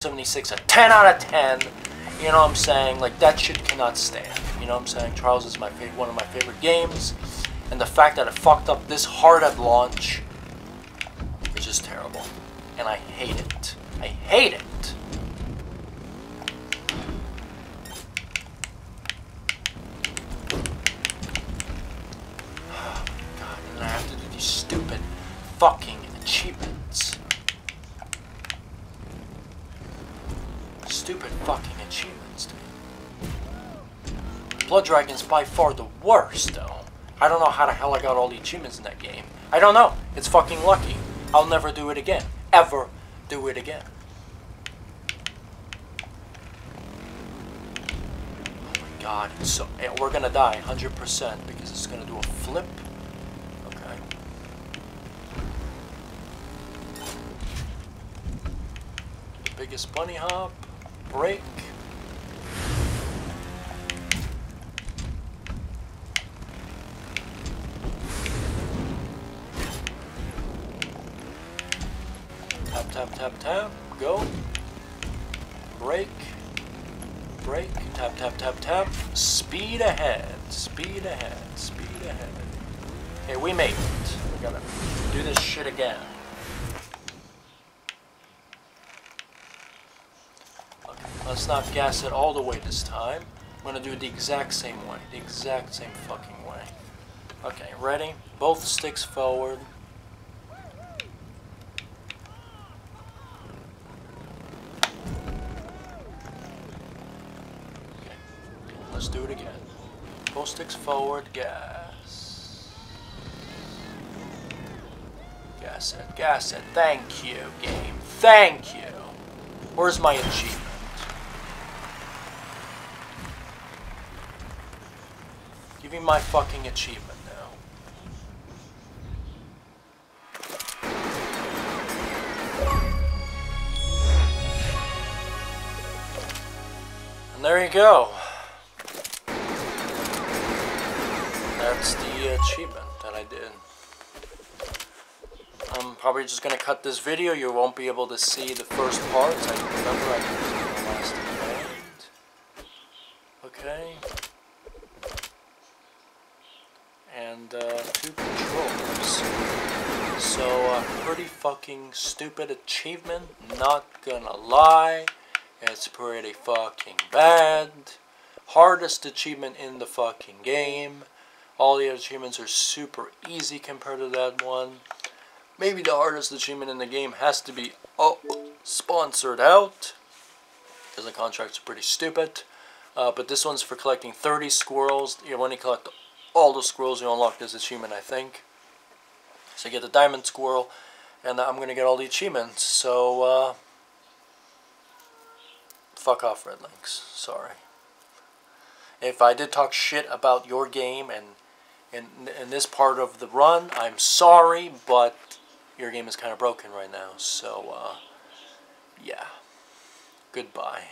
76 a 10 out of 10. You know what I'm saying? Like that shit cannot stand. You know what I'm saying? Trials is my favorite, one of my favorite games, and the fact that it fucked up this hard at launch is just terrible, and I hate it. I hate it. God, I these stupid fucking achievements. Stupid fucking achievements, dude. Blood Dragon's by far the worst, though. I don't know how the hell I got all the achievements in that game. I don't know. It's fucking lucky. I'll never do it again. Ever do it again. Oh my god. So we're gonna die 100% because it's gonna do a flip. Okay. Biggest bunny hop. Brake. Tap, tap, tap, tap. Go. Brake. Brake. Tap, tap, tap, tap. Speed ahead. Speed ahead. Speed ahead. Okay, we made it. We gotta do this shit again. Let's not gas it all the way this time. I'm gonna do it the exact same way. The exact same fucking way. Okay, ready? Both sticks forward. Okay, let's do it again. Both sticks forward, gas. Gas it, gas it. Thank you, game. Thank you. Where's my achievement? Give me my fucking achievement now. And there you go. That's the achievement that I did. I'm probably just gonna cut this video. You won't be able to see the first parts. I remember I in the last event. Okay. And uh, two controllers. So uh, pretty fucking stupid achievement. Not gonna lie. It's pretty fucking bad. Hardest achievement in the fucking game. All the other achievements are super easy compared to that one. Maybe the hardest achievement in the game has to be oh, sponsored out. Because the contracts are pretty stupid. Uh, but this one's for collecting 30 squirrels. You you collect all the squirrels, you unlock this achievement, I think. So you get the diamond squirrel. And I'm going to get all the achievements. So, uh, fuck off, RedLynx. Sorry. If I did talk shit about your game and in, in this part of the run, I'm sorry, but your game is kind of broken right now. So, uh, yeah. Goodbye.